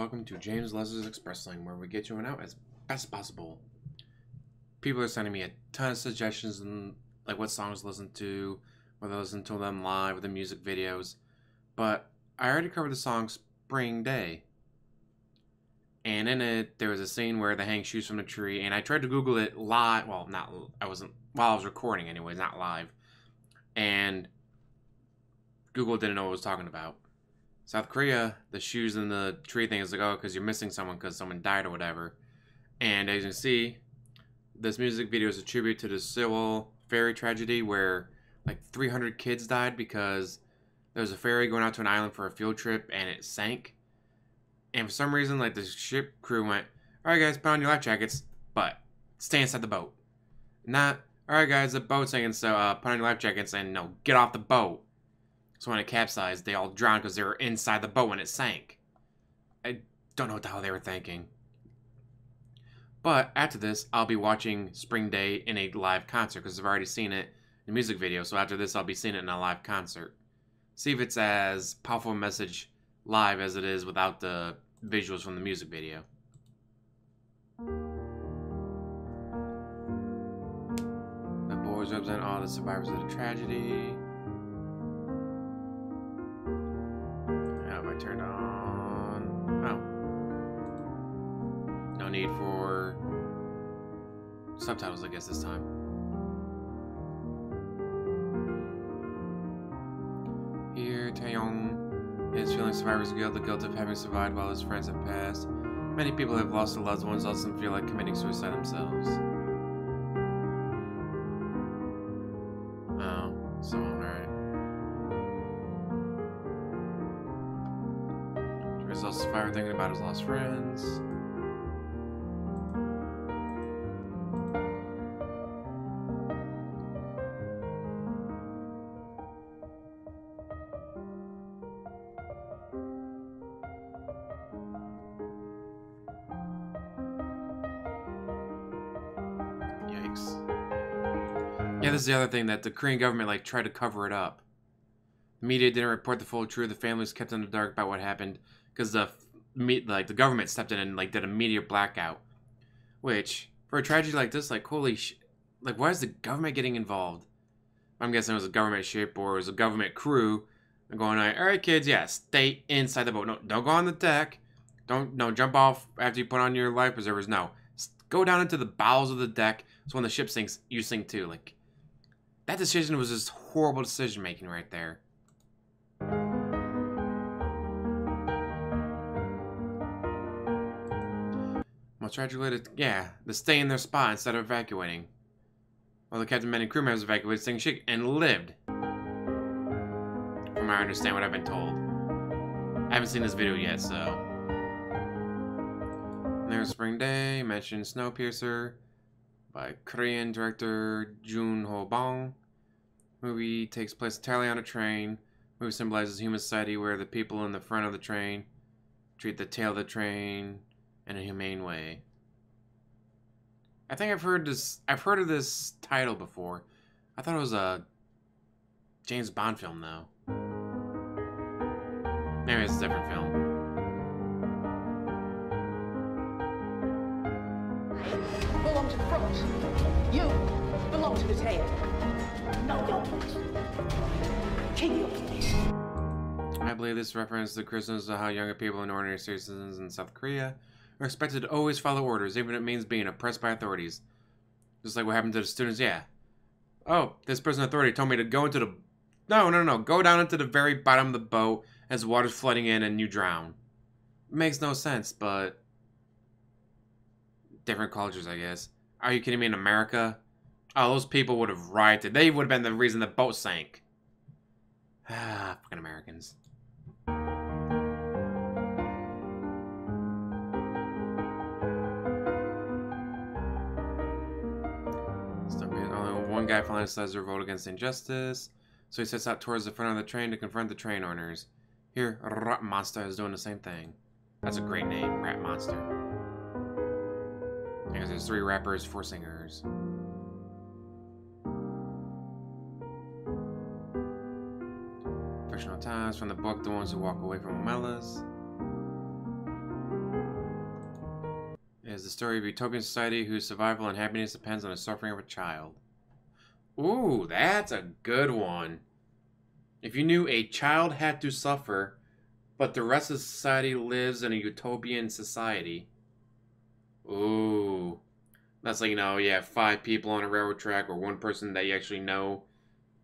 welcome to James the Lesser's Express Lane, where we get you one out as best possible. People are sending me a ton of suggestions and like what songs to listen to, whether I listen to them live or the music videos. But I already covered the song Spring Day. And in it, there was a scene where they hang shoes from the tree, and I tried to Google it live. Well, not I wasn't while I was recording, anyways, not live. And Google didn't know what I was talking about. South Korea, the shoes in the tree thing is like, oh, because you're missing someone because someone died or whatever. And as you can see, this music video is a tribute to the Sewol ferry tragedy where like 300 kids died because there was a ferry going out to an island for a field trip and it sank. And for some reason, like the ship crew went, all right, guys, put on your life jackets, but stay inside the boat. Not, all right, guys, the boat's sinking, so uh, put on your life jackets and no, get off the boat. So when it capsized, they all drowned because they were inside the boat when it sank. I don't know what the hell they were thinking. But after this, I'll be watching Spring Day in a live concert because I've already seen it in a music video. So after this, I'll be seeing it in a live concert. See if it's as powerful a message live as it is without the visuals from the music video. The boys represent all the survivors of the tragedy. Subtitles, I guess, this time. Here, Taehyung is feeling survivor's guilt, the guilt of having survived while his friends have passed. Many people have lost their loved ones, also feel like committing suicide themselves. Oh, so alright. Also survivor thinking about his lost friends. Yeah, this is the other thing that the Korean government like tried to cover it up. The media didn't report the full truth. The families kept in the dark about what happened because the like the government stepped in and like did a media blackout. Which for a tragedy like this, like holy sh, like why is the government getting involved? I'm guessing it was a government ship or it was a government crew going like, all right, kids, yeah, stay inside the boat. No, don't go on the deck. Don't no jump off after you put on your life preservers. No, go down into the bowels of the deck. So when the ship sinks, you sink too. Like that decision was just horrible decision making right there. Most tragically, yeah, to stay in their spot instead of evacuating. While the captain, men, and crew members evacuated, saying shit and lived. From what I understand what I've been told. I haven't seen this video yet, so. There's Spring Day, mentioned Snowpiercer by Korean director Jun Ho Bong. Movie takes place entirely on a train. Movie symbolizes human society where the people in the front of the train treat the tail of the train in a humane way. I think I've heard this. I've heard of this title before. I thought it was a James Bond film, though. Maybe it's a different film. You belong to the your place. Your place. I believe this reference to criticisms of how younger people and ordinary citizens in South Korea are expected to always follow orders, even if it means being oppressed by authorities. Just like what happened to the students, yeah. Oh, this person authority told me to go into the... No, no, no, go down into the very bottom of the boat as water's flooding in and you drown. makes no sense, but... Different cultures, I guess. Are you kidding me? In America? Oh, those people would have rioted. They would have been the reason the boat sank. Ah, fucking Americans. One guy finally decides to revolt against injustice, so he sets out towards the front of the train to confront the train owners. Here, Rap Monster is doing the same thing. That's a great name, Rap Monster. Because there's three rappers, four singers. Fictional times from the book The Ones Who Walk Away from Omelas. is the story of a utopian society whose survival and happiness depends on the suffering of a child. Ooh, that's a good one. If you knew a child had to suffer, but the rest of society lives in a utopian society. Ooh. That's like, you know, you have five people on a railroad track or one person that you actually know.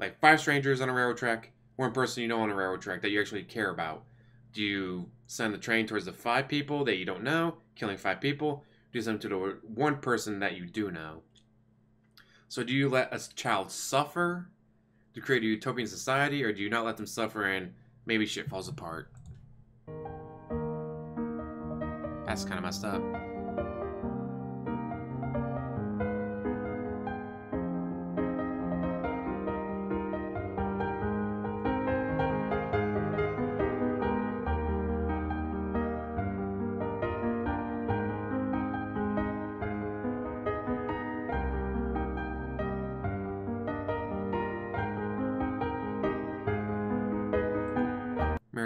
Like five strangers on a railroad track, one person you know on a railroad track that you actually care about. Do you send the train towards the five people that you don't know, killing five people? Do you send to the one person that you do know? So do you let a child suffer to create a utopian society, or do you not let them suffer and maybe shit falls apart? That's kind of messed up.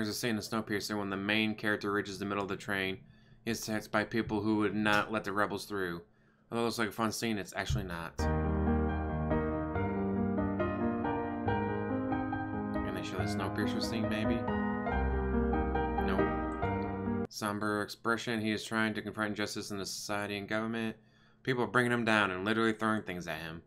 There's a scene in Snowpiercer when the main character reaches the middle of the train. He is attacked by people who would not let the rebels through. Although it looks like a fun scene, it's actually not. Can they show the Snowpiercer scene, maybe? Nope. Somber expression. He is trying to confront injustice in the society and government. People are bringing him down and literally throwing things at him.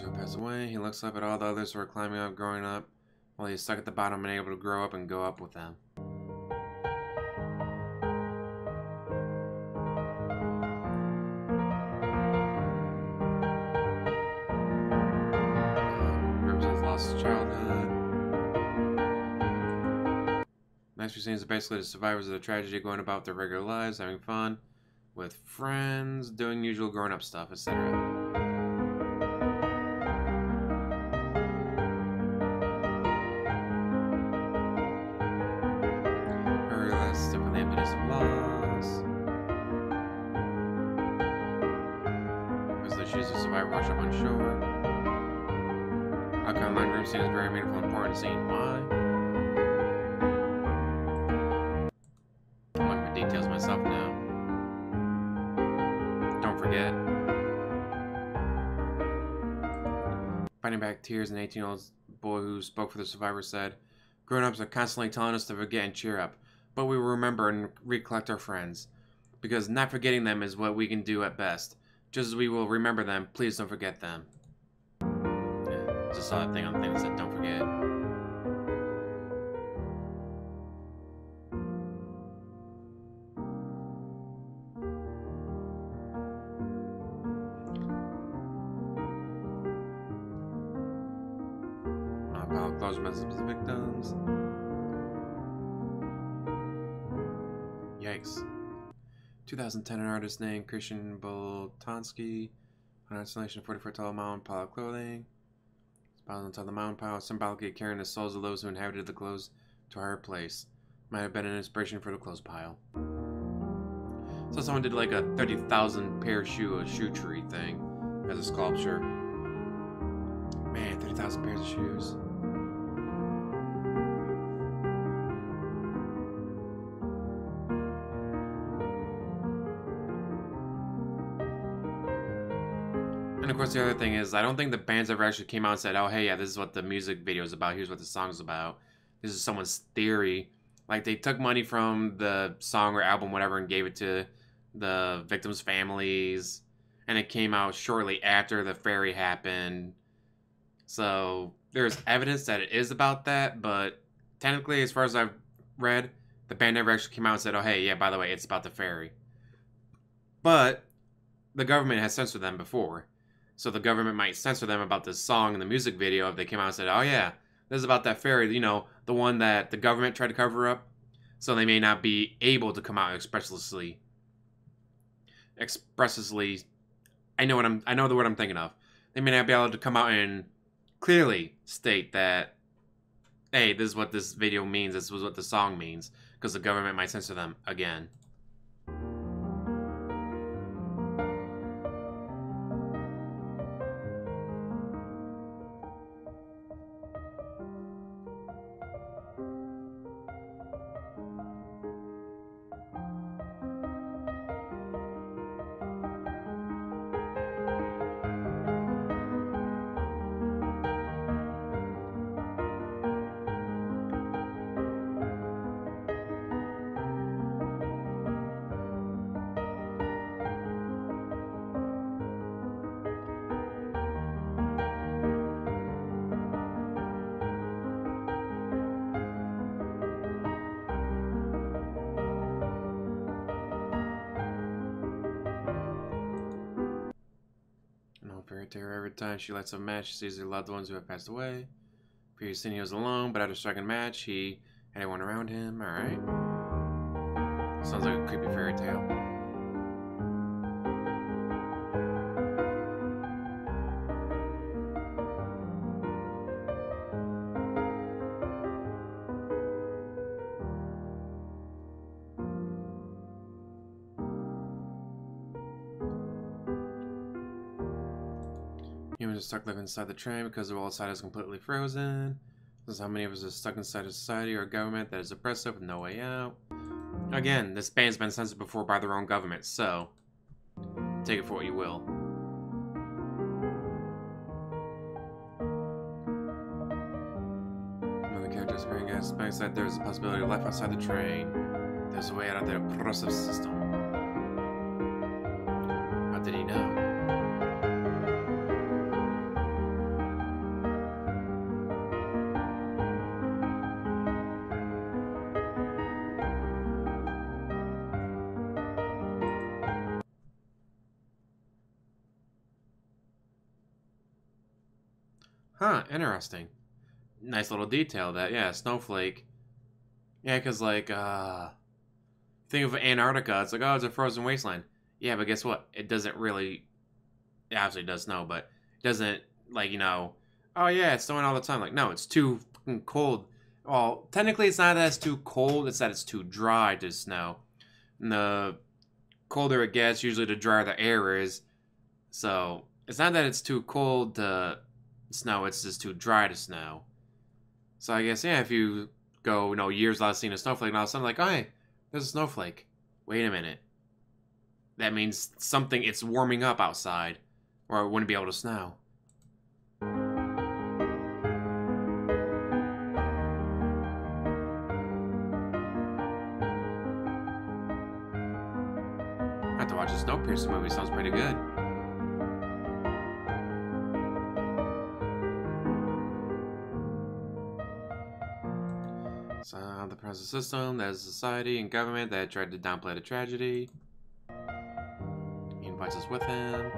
Joe passes away. He looks up at all the others who are climbing up, growing up, while he's stuck at the bottom and able to grow up and go up with them. Uh, childhood. Next few scenes are basically the survivors of the tragedy going about their regular lives, having fun with friends, doing usual grown up stuff, etc. wash up on shore. Alcohol line room scene is very meaningful and important scene. Why? I'm looking details myself now. Don't forget. Fighting back tears, an 18 year old boy who spoke for the survivor said, Grown ups are constantly telling us to forget and cheer up, but we remember and recollect our friends. Because not forgetting them is what we can do at best. Just as we will remember them, please don't forget them. Yeah, just saw that thing on the thing that said don't forget. About victims. Yikes. 2010, an artist named Christian Boltanski, an installation 44 tall mound pile of clothing. Piled on top of the mound pile, symbolically carrying the souls of those who inhabited the clothes to a higher place. Might have been an inspiration for the clothes pile. So someone did like a 30,000 pair shoe, a shoe tree thing as a sculpture. Man, 30,000 pairs of shoes. And of course, the other thing is, I don't think the bands ever actually came out and said, "Oh, hey, yeah, this is what the music video is about. Here's what the song is about." This is someone's theory. Like they took money from the song or album, whatever, and gave it to the victims' families, and it came out shortly after the ferry happened. So there's evidence that it is about that, but technically, as far as I've read, the band never actually came out and said, "Oh, hey, yeah, by the way, it's about the ferry." But the government has censored them before. So the government might censor them about this song and the music video if they came out and said, "Oh yeah, this is about that ferry, you know, the one that the government tried to cover up. So they may not be able to come out expressly. Expressly, I know what I'm. I know the word I'm thinking of. They may not be able to come out and clearly state that, "Hey, this is what this video means. This was what the song means," because the government might censor them again. Time she lights a match. She sees her loved ones who have passed away. He was alone, but after striking a match, he had everyone around him. Alright. Sounds like a creepy fairy tale. Humans are stuck living inside the train because the world outside is completely frozen. This is how many of us are stuck inside a society or a government that is oppressive with no way out. Again, this band's been censored before by their own government, so take it for what you will. The characters bring aspects that there's a possibility of life outside the train. There's a way out of the oppressive system. Huh, interesting. Nice little detail that, yeah, snowflake. Yeah, because, like, uh, think of Antarctica, it's like, oh, it's a frozen wasteland. Yeah, but guess what? It doesn't really, it obviously does snow, but it doesn't, like, you know, oh, yeah, it's snowing all the time. Like, no, it's too cold. Well, technically, it's not that it's too cold, it's that it's too dry to snow. And the colder it gets, usually the drier the air is. So, it's not that it's too cold to snow, it's just too dry to snow. So I guess yeah, if you go you know years without seeing a snowflake, and all of a sudden like, oh hey, there's a snowflake. Wait a minute. That means something it's warming up outside, or it wouldn't be able to snow. I have to watch a Snowpiercer movie. Sounds pretty good. The present system, there's a society and government that tried to downplay the tragedy. He invites us with him.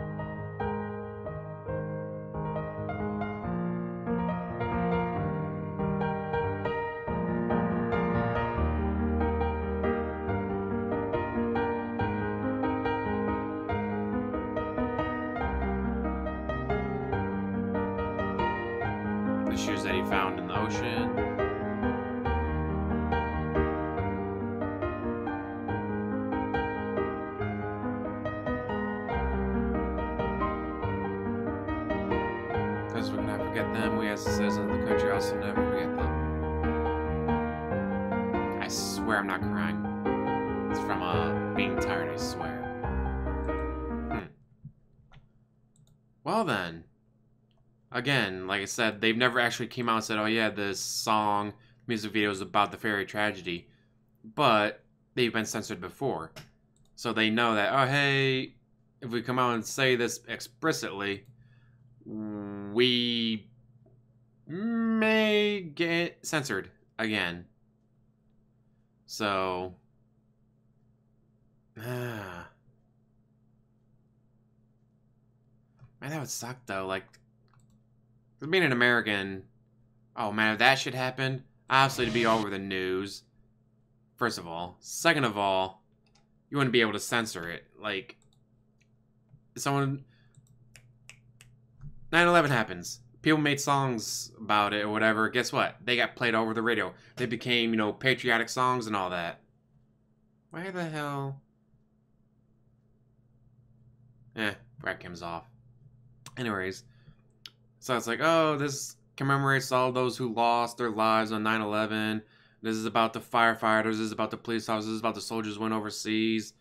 The shoes that he found in the ocean. Again, like I said, they've never actually came out and said, oh yeah, this song, music video is about the ferry tragedy. But they've been censored before. So they know that, oh hey, if we come out and say this explicitly, we may get censored again. So, ah. Man, that would suck though. Like, being an American, oh man, if that shit happened, obviously to be all over the news. First of all. Second of all, you wouldn't be able to censor it. Like, someone 9-11 happens. People made songs about it or whatever. Guess what? They got played over the radio. They became, you know, patriotic songs and all that. Why the hell? Eh, webcam's off. Anyways, so it's like, oh, this commemorates all those who lost their lives on 9-11. This is about the firefighters. This is about the police officers. This is about the soldiers went overseas.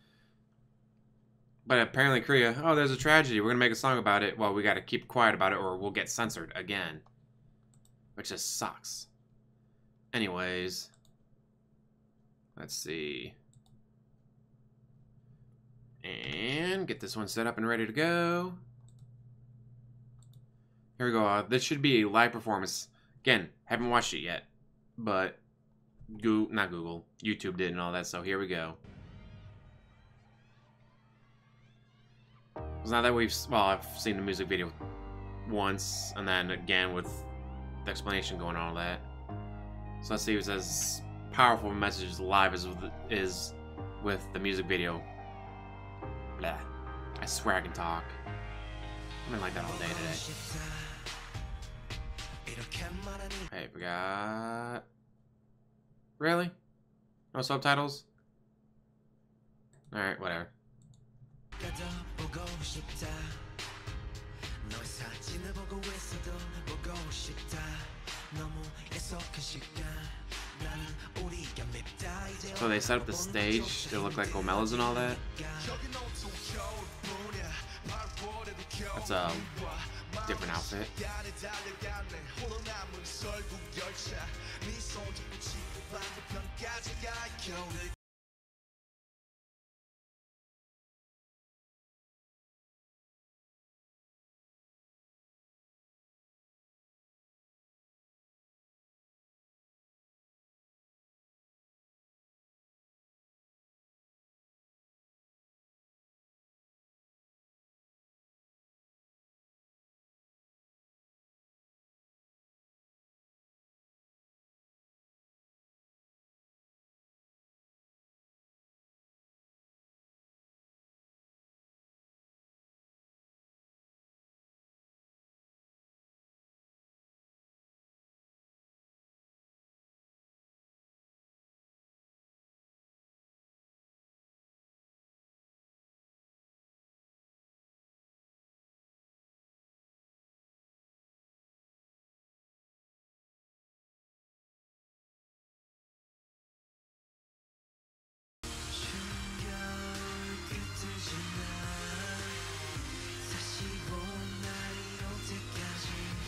But apparently Korea, oh, there's a tragedy. We're going to make a song about it. Well, we got to keep quiet about it or we'll get censored again. Which just sucks. Anyways. Let's see. And get this one set up and ready to go. Here we go. Uh, this should be a live performance. Again, haven't watched it yet. But, Go not Google, YouTube did and all that, so here we go. It's not that we've well, I've seen the music video once, and then again with the explanation going on all that. So let's see if it's as powerful a message live as is with the music video. Blah. I swear I can talk. I've been like that all day today. Hey, forgot. Really? No subtitles? Alright, whatever. So they set up the stage to look like Omelas and all that? That's a different outfit.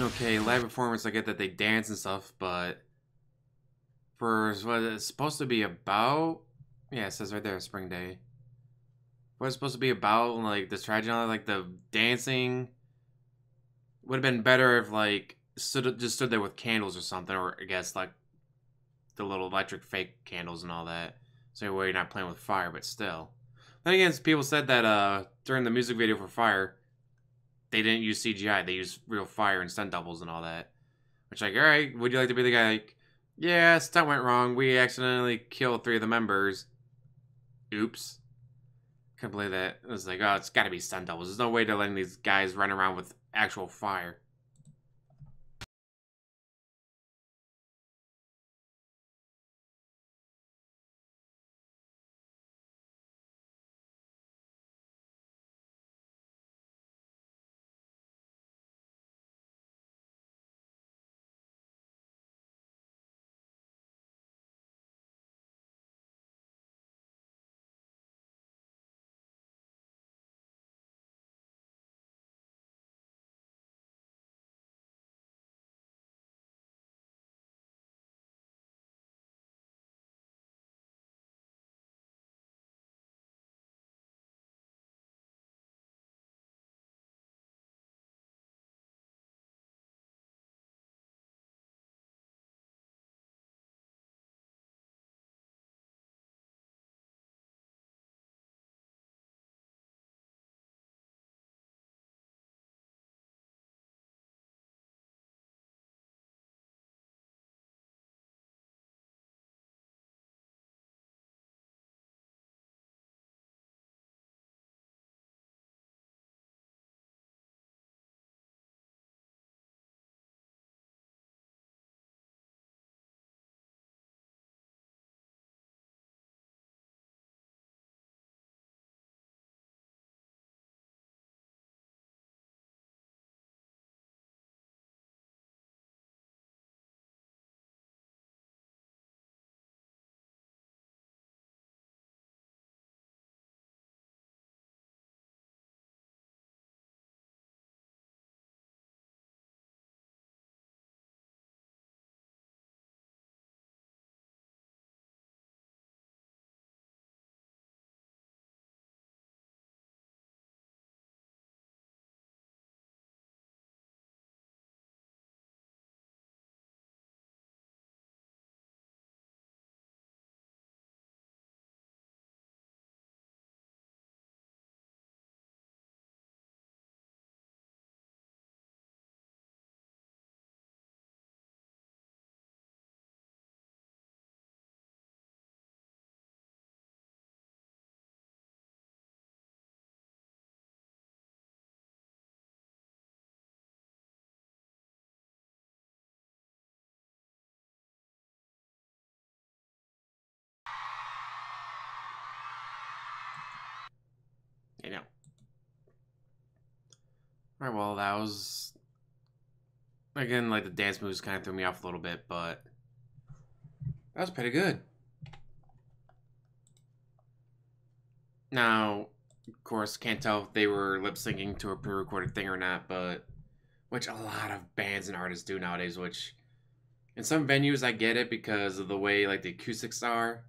Okay, live performance, I get that they dance and stuff, but for what it's supposed to be about, yeah, it says right there, Spring Day. What it's supposed to be about, like the tragedy, like the dancing, would have been better if like stood just stood there with candles or something, or I guess like the little electric fake candles and all that. So where you're not playing with fire, but still. Then again, people said that uh during the music video for Fire, they didn't use CGI. They used real fire and stunt doubles and all that. Which, like, all right, would you like to be the guy? Like, yeah, stunt went wrong. We accidentally killed three of the members. Oops. Can't believe that. It was like, oh, it's got to be stunt doubles. There's no way to letting these guys run around with actual fire. All right, well, that was again like the dance moves kind of threw me off a little bit, but that was pretty good. Now, of course, can't tell if they were lip syncing to a pre-recorded thing or not, but which a lot of bands and artists do nowadays. Which in some venues I get it because of the way like the acoustics are.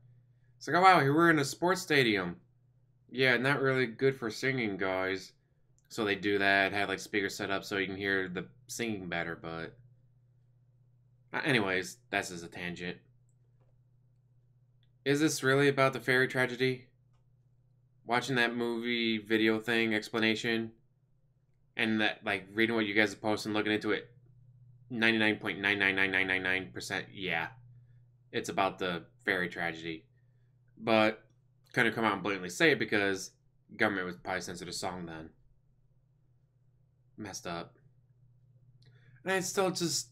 It's like, oh wow, here we're in a sports stadium. Yeah, not really good for singing, guys. So they do that, have like speakers set up so you can hear the singing better, but uh, anyways, that's just a tangent. Is this really about the ferry tragedy? Watching that movie video thing explanation and that like reading what you guys are posting, looking into it, 99.999999% yeah. It's about the ferry tragedy. But couldn't come out and blatantly say it because government was probably censor the song then. Messed up. And it's still just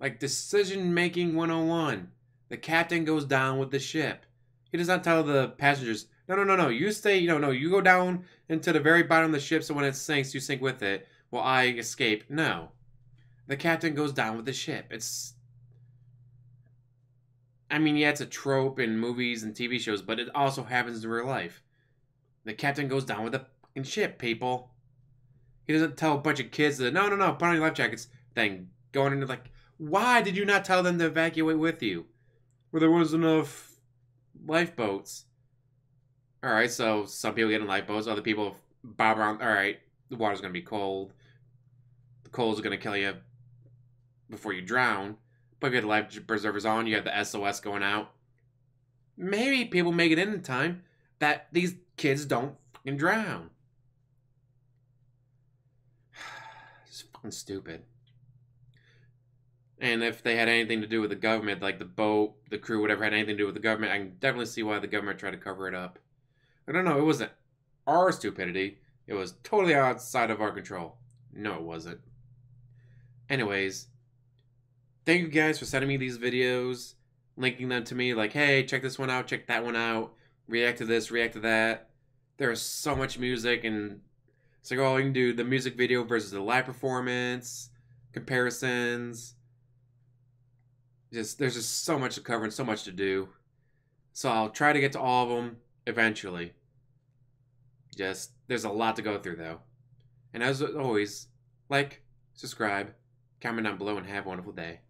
like decision making 101. The captain goes down with the ship. He does not tell the passengers, no, no, no, no, you stay, you know, no, you go down into the very bottom of the ship so when it sinks, you sink with it while I escape. No. The captain goes down with the ship. It's. I mean, yeah, it's a trope in movies and TV shows, but it also happens in real life. The captain goes down with the ship, people. He doesn't tell a bunch of kids that, no, no, no, put on your life jackets. Thing going into like, why did you not tell them to evacuate with you? Where there wasn't enough lifeboats. All right, so some people get in lifeboats, other people bob around. All right, the water's gonna be cold. The cold's gonna kill you before you drown. But if you the life preservers on, you have the SOS going out. Maybe people make it in time that these kids don't fucking drown. Fucking stupid. And if they had anything to do with the government, like the boat, the crew, whatever had anything to do with the government, I can definitely see why the government tried to cover it up. I don't know, it wasn't our stupidity. It was totally outside of our control. No, it wasn't. Anyways, thank you guys for sending me these videos, linking them to me, like, hey, check this one out, check that one out, react to this, react to that. There's so much music, and it's like, you can do the music video versus the live performance, comparisons. Just there's just so much to cover and so much to do. So I'll try to get to all of them eventually. Just there's a lot to go through though. And as always, like, subscribe, comment down below, and have a wonderful day.